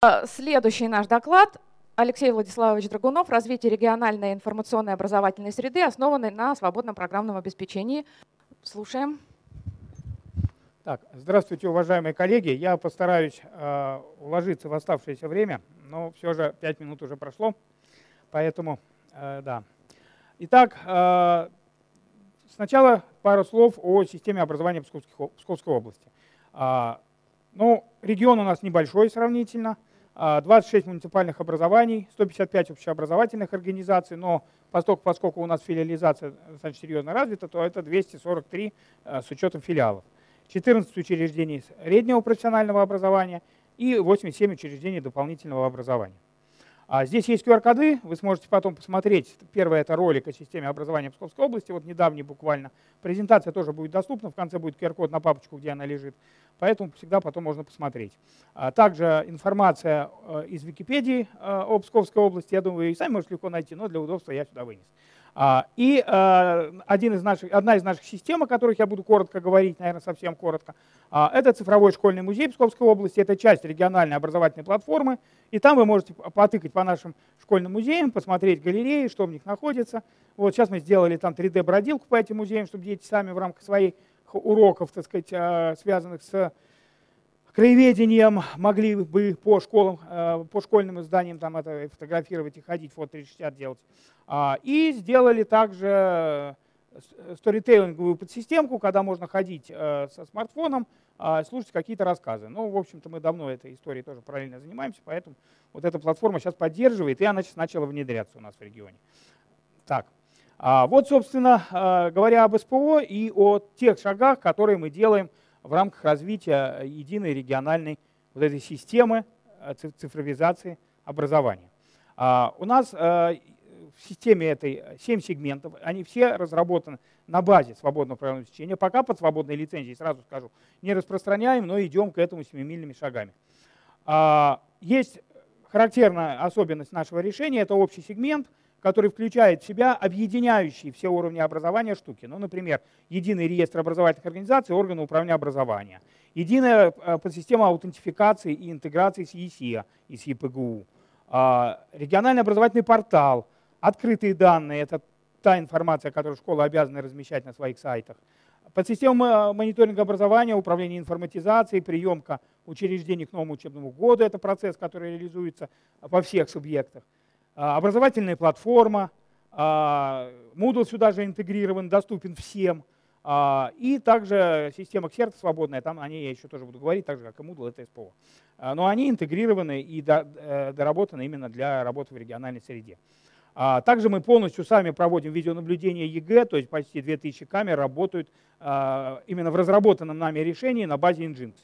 А, следующий наш доклад. Алексей Владиславович Драгунов. Развитие региональной информационной образовательной среды, основанной на свободном программном обеспечении. Слушаем. Так, здравствуйте, уважаемые коллеги. Я постараюсь э, уложиться в оставшееся время, но все же пять минут уже прошло, поэтому э, да. Итак, э, сначала пару слов о системе образования Псковской, Псковской области. Э, ну, регион у нас небольшой сравнительно, 26 муниципальных образований, 155 общеобразовательных организаций, но поскольку, поскольку у нас филиализация достаточно серьезно развита, то это 243 с учетом филиалов. 14 учреждений среднего профессионального образования и 87 учреждений дополнительного образования. А здесь есть QR-коды, вы сможете потом посмотреть. Первое – это ролик о системе образования Псковской области, вот недавний буквально. Презентация тоже будет доступна, в конце будет QR-код на папочку, где она лежит. Поэтому всегда потом можно посмотреть. А также информация э, из Википедии э, о Псковской области, я думаю, вы и сами можете легко найти, но для удобства я сюда вынес. А, и э, один из наших, одна из наших систем, о которых я буду коротко говорить, наверное, совсем коротко, а, это цифровой школьный музей Псковской области. Это часть региональной образовательной платформы. И там вы можете потыкать по нашим школьным музеям, посмотреть галереи, что в них находится. Вот сейчас мы сделали там 3D-бродилку по этим музеям, чтобы дети сами в рамках своих уроков, так сказать, а, связанных с краеведением могли бы по школам, э, по школьным изданиям там это фотографировать и ходить, фото 360 делать. А, и сделали также э, сторителлинговую подсистемку, когда можно ходить э, со смартфоном, а, слушать какие-то рассказы. Ну, в общем-то, мы давно этой историей тоже параллельно занимаемся, поэтому вот эта платформа сейчас поддерживает, и она сейчас начала внедряться у нас в регионе. Так, а, вот, собственно, говоря об СПО и о тех шагах, которые мы делаем в рамках развития единой региональной вот этой системы э, цифровизации образования. А, у нас э, в системе этой 7 сегментов, они все разработаны на базе свободного программного обеспечения. Пока под свободной лицензией, сразу скажу, не распространяем, но идем к этому семимильными шагами. А, есть характерная особенность нашего решения, это общий сегмент – который включает в себя объединяющие все уровни образования штуки. Ну, например, единый реестр образовательных организаций, органы управления образования, единая э, подсистема аутентификации и интеграции с ЕСИА и с ЕПГУ, а, региональный образовательный портал, открытые данные, это та информация, которую школа обязана размещать на своих сайтах, подсистема мониторинга образования, управления информатизацией, приемка учреждений к новому учебному году, это процесс, который реализуется во всех субъектах. А, образовательная платформа, а, Moodle сюда же интегрирован, доступен всем. А, и также система Xerte свободная, там о ней я еще тоже буду говорить, так же как и Moodle, это СПО. Но они интегрированы и э, доработаны именно для работы в региональной среде. Также мы полностью сами проводим видеонаблюдение ЕГЭ, то есть почти 2000 камер работают именно в разработанном нами решении на базе Nginx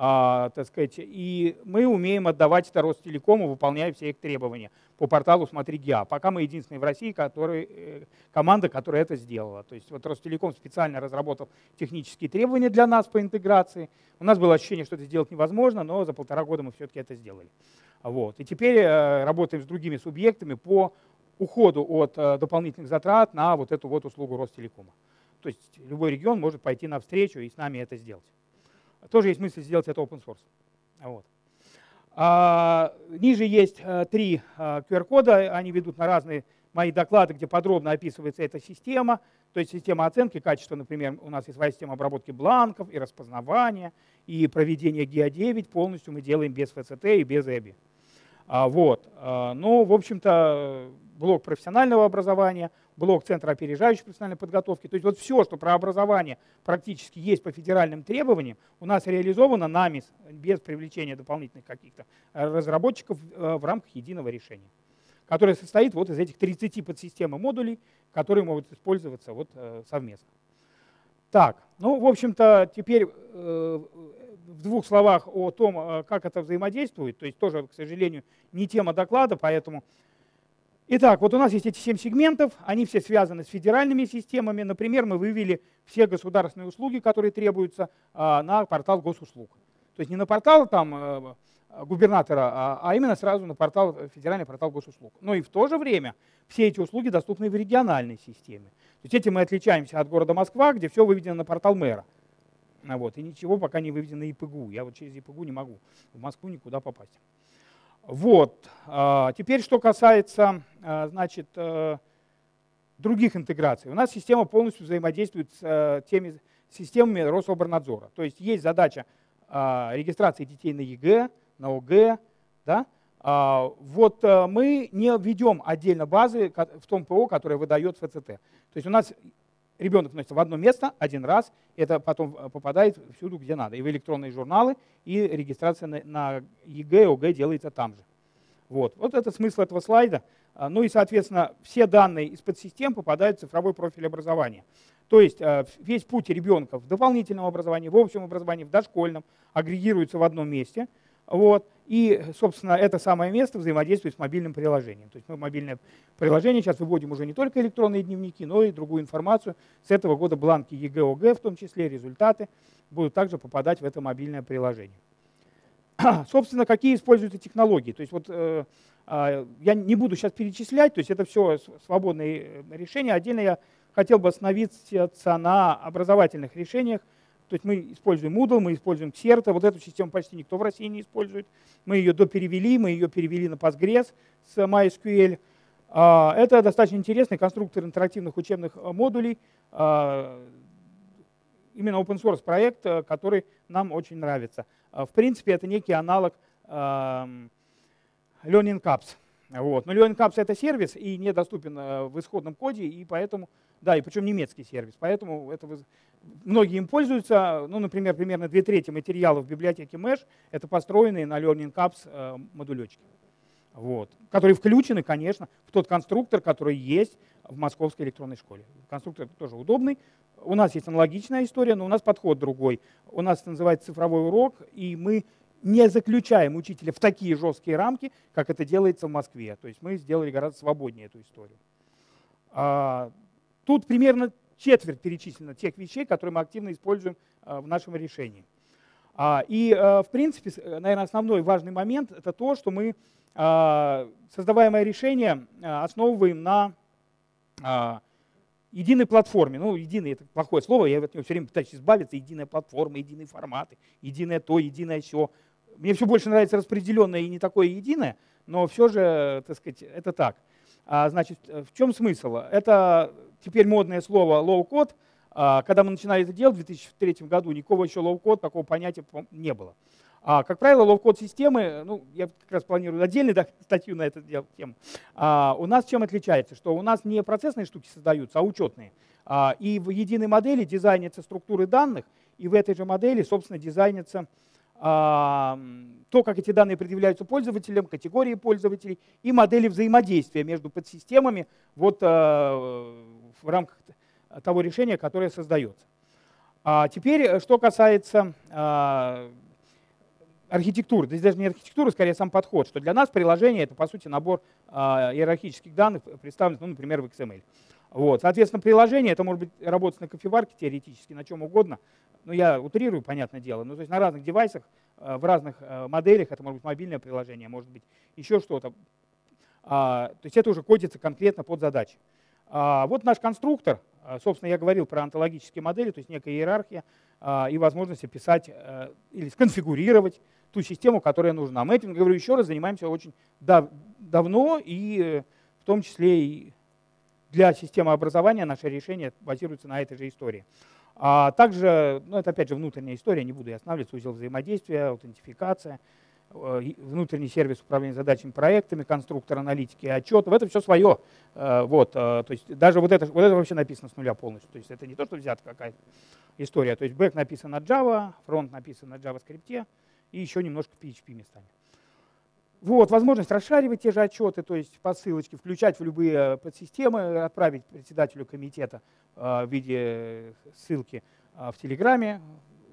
так сказать, и мы умеем отдавать это Ростелекому, выполняя все их требования по порталу «Смотри ГИА». Пока мы единственные в России, который, э, команда, которая это сделала. То есть вот Ростелеком специально разработал технические требования для нас по интеграции. У нас было ощущение, что это сделать невозможно, но за полтора года мы все-таки это сделали. Вот. И теперь э, работаем с другими субъектами по уходу от э, дополнительных затрат на вот эту вот услугу Ростелекома. То есть любой регион может пойти навстречу и с нами это сделать тоже есть мысль сделать это open source. Вот. А, ниже есть а, три а, QR-кода, они ведут на разные мои доклады, где подробно описывается эта система, то есть система оценки качества, например, у нас есть своя система обработки бланков и распознавания, и проведение ГИА-9 полностью мы делаем без ФЦТ и без ЭБИ. А, вот. А, ну, в общем-то, блок профессионального образования, блок Центра опережающей профессиональной подготовки. То есть вот все, что про образование практически есть по федеральным требованиям, у нас реализовано нами без привлечения дополнительных каких-то э, разработчиков э, в рамках единого решения, которое состоит вот из этих 30 подсистем и модулей, которые могут использоваться вот э, совместно. Так, ну, в общем-то, теперь в двух словах о том, как это взаимодействует, то есть тоже, к сожалению, не тема доклада, поэтому Итак, вот у нас есть эти семь сегментов, они все связаны с федеральными системами. Например, мы вывели все государственные услуги, которые требуются а, на портал госуслуг. То есть не на портал там, э, губернатора, а, а именно сразу на портал, федеральный портал госуслуг. Но и в то же время все эти услуги доступны в региональной системе. То есть этим мы отличаемся от города Москва, где все выведено на портал мэра. Вот, и ничего пока не выведено ИПГУ. Я вот через ИПГУ не могу в Москву никуда попасть. Вот. А, теперь, что касается а, значит, э, других интеграций. У нас система полностью взаимодействует с э, теми системами Рособрнадзора. То есть есть задача а, регистрации детей на ЕГЭ, на ОГЭ. Да? Вот э, мы не ведем отдельно базы в том ПО, которое выдает ФЦТ. То есть у нас ребенок вносится в одно место один раз, это потом э, попадает всюду, где надо. И в электронные журналы, и регистрация на, на ЕГЭ, ОГЭ делается там же. Вот. вот это смысл этого слайда. А, ну и, соответственно, все данные из подсистем попадают в цифровой профиль образования. То есть э, весь путь ребенка в дополнительном образовании, в общем образовании, в дошкольном агрегируется в одном месте – вот. И, собственно, это самое место взаимодействует с мобильным приложением. То есть мы мобильное приложение сейчас выводим уже не только электронные дневники, но и другую информацию. С этого года бланки ЕГЭ, в том числе результаты, будут также попадать в это мобильное приложение. Собственно, какие используются технологии? То есть вот э, э, я не буду сейчас перечислять, то есть это все свободные э, решения. Отдельно я хотел бы остановиться на образовательных решениях, то есть мы используем Moodle, мы используем Xerto. Вот эту систему почти никто в России не использует. Мы ее доперевели, мы ее перевели на Postgres с MySQL. А, это достаточно интересный конструктор интерактивных учебных э, модулей. А, именно open source проект, э, который нам очень нравится. А, в принципе, это некий аналог Learning Cups. Вот. Но Learning Cups это сервис и недоступен э, в исходном коде, и поэтому, да, и причем немецкий сервис, поэтому это многие им пользуются. Ну, например, примерно две трети материалов в библиотеке Mesh это построенные на Learning Cups э, модулечки. Вот. Которые включены, конечно, в тот конструктор, который есть в Московской электронной школе. Конструктор тоже удобный. У нас есть аналогичная история, но у нас подход другой. У нас это называется цифровой урок, и мы не заключаем учителя в такие жесткие рамки, как это делается в Москве. То есть мы сделали гораздо свободнее эту историю. А, тут примерно четверть перечислено тех вещей, которые мы активно используем а, в нашем решении. А, и, а, в принципе, наверное, основной важный момент – это то, что мы создаваемое решение основываем на единой платформе. Ну, единый – это плохое слово, я от него все время пытаюсь избавиться. Единая платформа, единые форматы, единое то, единое все. Мне все больше нравится распределенное и не такое единое, но все же, так сказать, это так. Значит, в чем смысл? Это теперь модное слово low-code. А, когда мы начинали это делать в 2003 году, никакого еще low-code, такого понятия не было. А, как правило, low-code системы, ну, я как раз планирую отдельную да, статью на эту тему, а, у нас чем отличается? Что у нас не процессные штуки создаются, а учетные. А, и в единой модели дизайнятся структуры данных, и в этой же модели, собственно, дизайнятся а, то, как эти данные предъявляются пользователям, категории пользователей и модели взаимодействия между подсистемами вот, а, в рамках того решения, которое создается. А теперь, что касается архитектуры, здесь даже не архитектура, скорее сам подход, что для нас приложение это по сути набор иерархических данных, представленных, ну, например, в XML. Вот. Соответственно, приложение, это может быть работать на кофеварке теоретически, на чем угодно. Ну, я утрирую, понятное дело. Ну, то есть на разных девайсах, э, в разных э, моделях, это может быть мобильное приложение, может быть еще что-то. А, то есть это уже кодится конкретно под задачи. А, вот наш конструктор. А, собственно, я говорил про онтологические модели, то есть некая иерархия и возможность описать э, или сконфигурировать ту систему, которая нужна. Мы этим, говорю еще раз, занимаемся очень дав давно и в том числе и для системы образования наше решение базируется на этой же истории. А также, ну это опять же внутренняя история, не буду я останавливаться, узел взаимодействия, аутентификация, внутренний сервис управления задачами, проектами, конструктор аналитики, отчетов, это все свое. Э, вот, э, то есть даже вот это, вот это вообще написано с нуля полностью. То есть это не то, что взята какая-то история. То есть бэк написан на Java, фронт написан на JavaScript и еще немножко PHP местами. Вот, возможность расшаривать те же отчеты, то есть по ссылочке, включать в любые подсистемы, отправить председателю комитета э, в виде ссылки э, в Телеграме.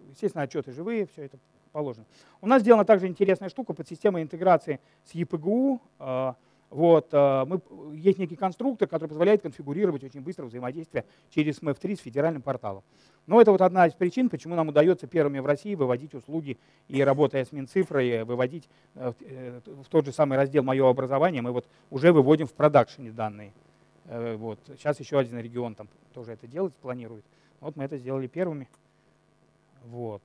Естественно, отчеты живые, все это положено. У нас сделана также интересная штука под системой интеграции с EPGU. Э, вот, мы, есть некий конструктор, который позволяет конфигурировать очень быстро взаимодействие через MF3 с федеральным порталом. Но это вот одна из причин, почему нам удается первыми в России выводить услуги и работая с Минцифрой, выводить э, э, в тот же самый раздел «Мое образование». Мы вот уже выводим в продакшене данные. Э, вот. Сейчас еще один регион там тоже это делать планирует. Вот мы это сделали первыми. Вот.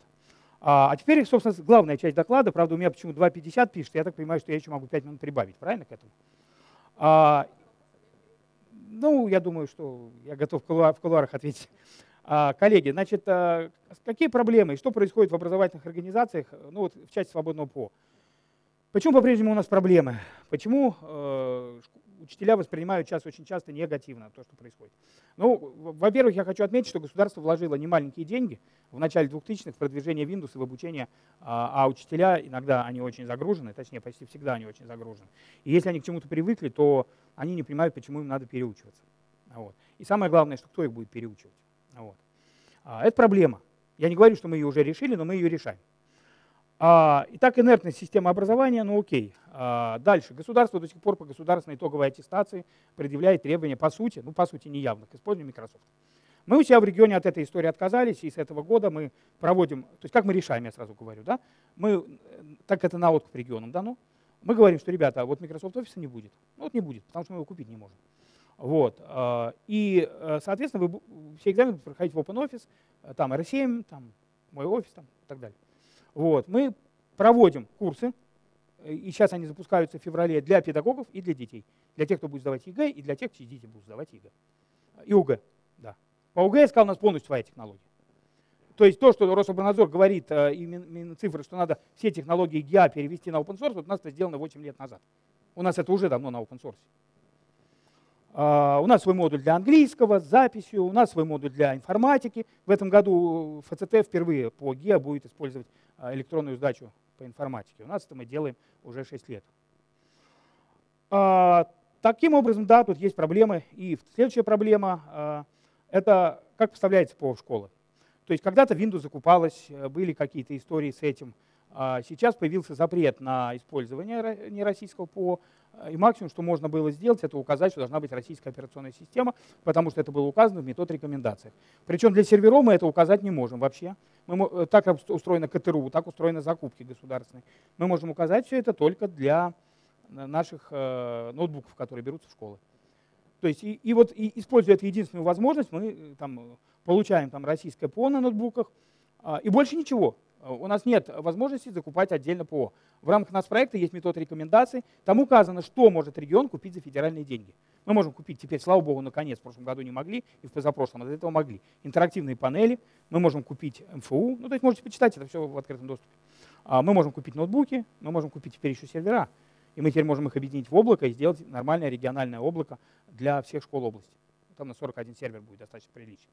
А, а теперь, собственно, главная часть доклада. Правда, у меня почему 2.50 пишет. Я так понимаю, что я еще могу 5 минут прибавить. Правильно к этому? А, ну, я думаю, что я готов в кулуарах ответить. А, коллеги, значит, а, какие проблемы что происходит в образовательных организациях, ну вот в части свободного ПО? Почему по-прежнему у нас проблемы? Почему э, учителя воспринимают сейчас очень часто негативно то, что происходит? Ну, во-первых, я хочу отметить, что государство вложило немаленькие деньги в начале 2000-х в продвижение Windows и в обучение, а, а учителя иногда они очень загружены, точнее, почти всегда они очень загружены. И если они к чему-то привыкли, то они не понимают, почему им надо переучиваться. Вот. И самое главное, что кто их будет переучивать. Вот. А, это проблема. Я не говорю, что мы ее уже решили, но мы ее решаем. А, итак, инертная система образования, ну окей. А, дальше. Государство до сих пор по государственной итоговой аттестации предъявляет требования по сути, ну по сути неявно, к использованию Microsoft. Мы у себя в регионе от этой истории отказались, и с этого года мы проводим, то есть как мы решаем, я сразу говорю, да? Мы, так это на откуп регионам дано, мы говорим, что, ребята, а вот Microsoft Office не будет. Ну вот не будет, потому что мы его купить не можем. Вот. А, и, э, соответственно, вы все экзамены проходите в OpenOffice, э, там Р7, там МойОфис там, и так далее. Вот. Мы проводим курсы, э, и сейчас они запускаются в феврале для педагогов и для детей. Для тех, кто будет сдавать ЕГЭ, и для тех, чьи дети будут сдавать ЕГЭ. И ОГЭ, да. По ОГЭ я сказал, у нас полностью своя технология. То есть то, что Рособрнадзор говорит, Минцифры, что надо все технологии ГИА перевести на open source, вот у нас это сделано 8 лет назад. У нас это уже давно на open source. А, у нас свой модуль для английского с записью, у нас свой модуль для информатики. В этом году ФЦТ впервые по ГИА будет использовать электронную сдачу по информатике. У нас это мы делаем уже 6 лет. А, таким образом, да, тут есть проблемы. И следующая проблема – это как поставляется ПО в школы. То есть когда-то Windows закупалась, э, были какие-то истории с этим. Сейчас появился запрет на использование нероссийского ПО. И максимум, что можно было сделать, это указать, что должна быть российская операционная система, потому что это было указано в метод рекомендациях. Причем для серверов мы это указать не можем вообще. Мы, э, так устроена КТРУ, так устроены закупки государственные. Мы можем указать все это только для э, наших э, ноутбуков, которые берутся в школы. То есть и, и вот и, используя эту единственную возможность, мы э, там, получаем там, российское ПО на ноутбуках, э, и больше ничего. У нас нет возможности закупать отдельно ПО. В рамках нас проекта есть метод рекомендаций. Там указано, что может регион купить за федеральные деньги. Мы можем купить теперь, слава богу, наконец, в прошлом году не могли, и в позапрошлом, а до этого могли. Интерактивные панели, мы можем купить МФУ, ну то есть можете почитать, это все в открытом доступе. А мы можем купить ноутбуки, мы можем купить теперь еще сервера, и мы теперь можем их объединить в облако и сделать нормальное региональное облако для всех школ области. Там на 41 сервер будет достаточно прилично.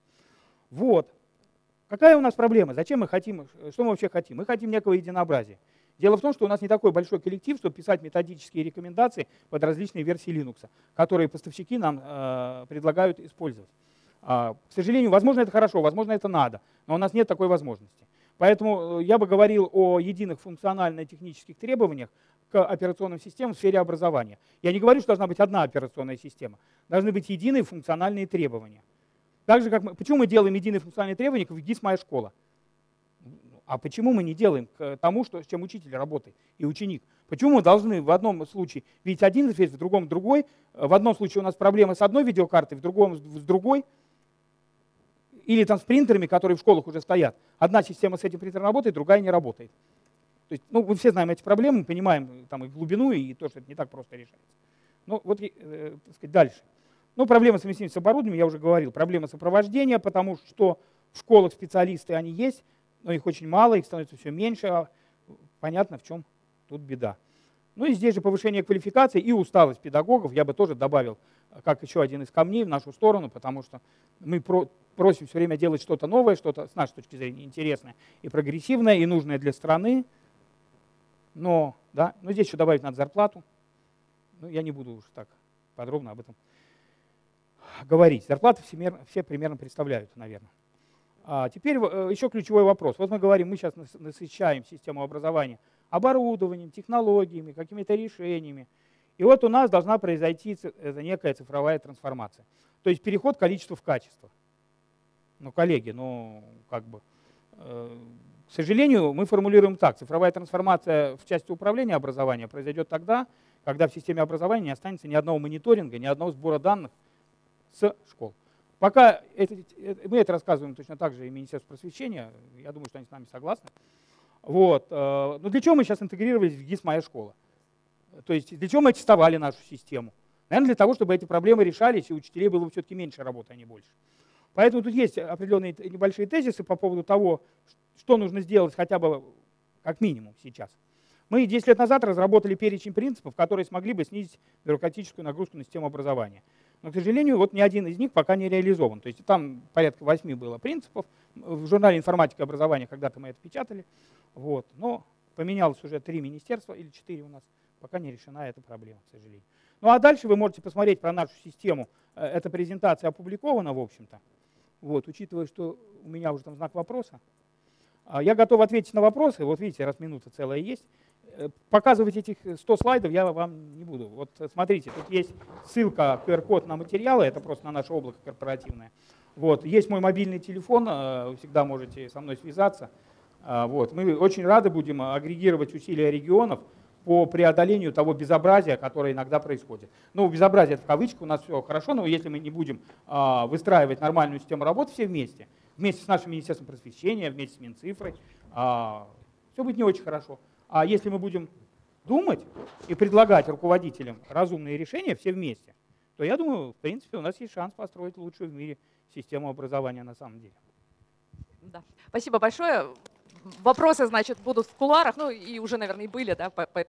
Вот. Какая у нас проблема? Зачем мы хотим, что мы вообще хотим? Мы хотим некого единообразия. Дело в том, что у нас не такой большой коллектив, чтобы писать методические рекомендации под различные версии Linux, которые поставщики нам э, предлагают использовать. А, к сожалению, возможно, это хорошо, возможно, это надо, но у нас нет такой возможности. Поэтому э, я бы говорил о единых функционально-технических требованиях к операционным системам в сфере образования. Я не говорю, что должна быть одна операционная система. Должны быть единые функциональные требования. Так же, как мы, почему мы делаем единые функциональные требования в ГИС «Моя школа»? А почему мы не делаем к тому, что, с чем учитель работает и ученик? Почему мы должны в одном случае видеть один интерфейс, в другом другой? В одном случае у нас проблемы с одной видеокартой, в другом с другой. Или там с принтерами, которые в школах уже стоят. Одна система с этим принтером работает, другая не работает. То есть, ну, мы все знаем эти проблемы, понимаем там, и глубину, и то, что это не так просто решается. Ну, вот, э, так сказать, дальше. Ну, проблема совместимости с оборудованием, я уже говорил. Проблема сопровождения, потому что в школах специалисты они есть, но их очень мало, их становится все меньше. А понятно, в чем тут беда. Ну и здесь же повышение квалификации и усталость педагогов я бы тоже добавил как еще один из камней в нашу сторону, потому что мы просим все время делать что-то новое, что-то с нашей точки зрения интересное и прогрессивное, и нужное для страны. Но, да, но здесь еще добавить надо зарплату. Ну, я не буду уж так подробно об этом говорить. Зарплаты все, все примерно представляют, наверное. А теперь э, еще ключевой вопрос. Вот мы говорим, мы сейчас насыщаем систему образования оборудованием, технологиями, какими-то решениями. И вот у нас должна произойти э, некая цифровая трансформация. То есть переход количества в качество. Ну, коллеги, ну, как бы, э, к сожалению, мы формулируем так. Цифровая трансформация в части управления образованием произойдет тогда, когда в системе образования не останется ни одного мониторинга, ни одного сбора данных с школ. Пока это, мы это рассказываем точно так же и Министерство просвещения, я думаю, что они с нами согласны. Вот. Э, но для чего мы сейчас интегрировались в ГИС «Моя школа»? То есть для чего мы тестовали нашу систему? Наверное, для того, чтобы эти проблемы решались, и учителей было бы все-таки меньше работы, а не больше. Поэтому тут есть определенные небольшие тезисы по поводу того, что нужно сделать хотя бы как минимум сейчас. Мы 10 лет назад разработали перечень принципов, которые смогли бы снизить бюрократическую нагрузку на систему образования. Но, к сожалению, вот ни один из них пока не реализован. То есть там порядка восьми было принципов. В журнале «Информатика и образование» когда-то мы это печатали. Вот. Но поменялось уже три министерства или четыре у нас. Пока не решена эта проблема, к сожалению. Ну а дальше вы можете посмотреть про нашу систему. Э, эта презентация опубликована, в общем-то. Вот, учитывая, что у меня уже там знак вопроса. А я готов ответить на вопросы. Вот видите, раз минута целая есть. Э, показывать этих 100 слайдов я вам не буду. Вот смотрите, тут есть ссылка, QR-код на материалы, это просто на наше облако корпоративное. Вот, есть мой мобильный телефон, э, вы всегда можете со мной связаться. А, вот, мы очень рады будем агрегировать усилия регионов по преодолению того безобразия, которое иногда происходит. Ну, безобразие это в кавычках, у нас все хорошо, но если мы не будем а, выстраивать нормальную систему работы все вместе, вместе с нашим Министерством просвещения, вместе с Минцифрой, а, все будет не очень хорошо. А если мы будем думать и предлагать руководителям разумные решения все вместе, то я думаю, в принципе, у нас есть шанс построить лучшую в мире систему образования на самом деле. Да. Спасибо большое. Вопросы, значит, будут в куларах, ну и уже, наверное, и были, да, по,